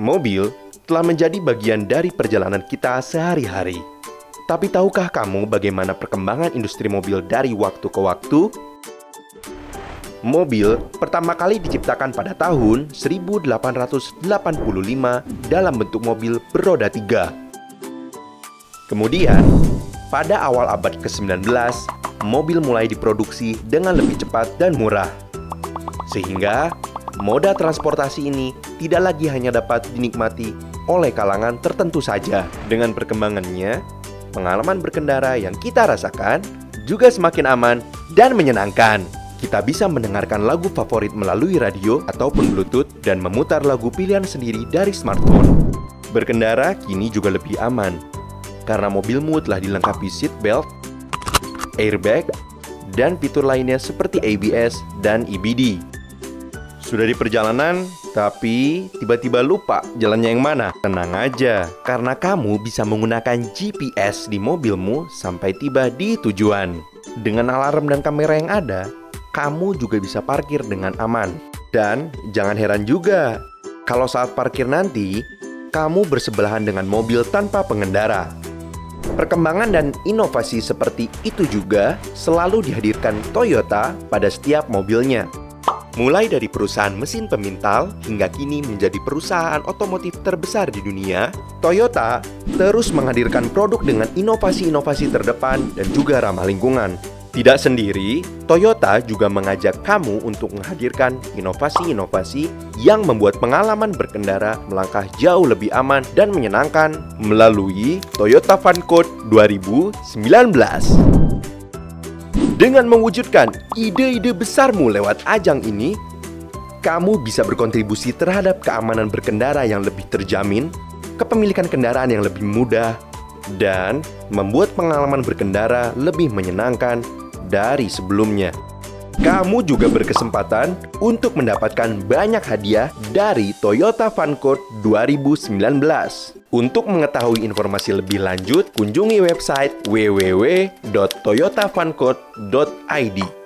Mobil telah menjadi bagian dari perjalanan kita sehari-hari. Tapi tahukah kamu bagaimana perkembangan industri mobil dari waktu ke waktu? Mobil pertama kali diciptakan pada tahun 1885 dalam bentuk mobil beroda tiga. Kemudian, pada awal abad ke-19, mobil mulai diproduksi dengan lebih cepat dan murah. Sehingga, moda transportasi ini tidak lagi hanya dapat dinikmati oleh kalangan tertentu saja. Dengan perkembangannya, pengalaman berkendara yang kita rasakan juga semakin aman dan menyenangkan. Kita bisa mendengarkan lagu favorit melalui radio ataupun Bluetooth dan memutar lagu pilihan sendiri dari smartphone. Berkendara kini juga lebih aman karena mobilmu telah dilengkapi seat belt, airbag, dan fitur lainnya seperti ABS dan EBD. Sudah di perjalanan, tapi tiba-tiba lupa jalannya yang mana. Tenang aja, karena kamu bisa menggunakan GPS di mobilmu sampai tiba di tujuan. Dengan alarm dan kamera yang ada, kamu juga bisa parkir dengan aman. Dan jangan heran juga, kalau saat parkir nanti, kamu bersebelahan dengan mobil tanpa pengendara. Perkembangan dan inovasi seperti itu juga selalu dihadirkan Toyota pada setiap mobilnya. Mulai dari perusahaan mesin pemintal hingga kini menjadi perusahaan otomotif terbesar di dunia, Toyota terus menghadirkan produk dengan inovasi-inovasi terdepan dan juga ramah lingkungan. Tidak sendiri, Toyota juga mengajak kamu untuk menghadirkan inovasi-inovasi yang membuat pengalaman berkendara melangkah jauh lebih aman dan menyenangkan melalui Toyota Fun Code 2019. Dengan mewujudkan ide-ide besarmu lewat ajang ini, kamu bisa berkontribusi terhadap keamanan berkendara yang lebih terjamin, kepemilikan kendaraan yang lebih mudah, dan membuat pengalaman berkendara lebih menyenangkan dari sebelumnya. Kamu juga berkesempatan untuk mendapatkan banyak hadiah dari Toyota Fun Code 2019. Untuk mengetahui informasi lebih lanjut, kunjungi website www.toyotafuncode.id.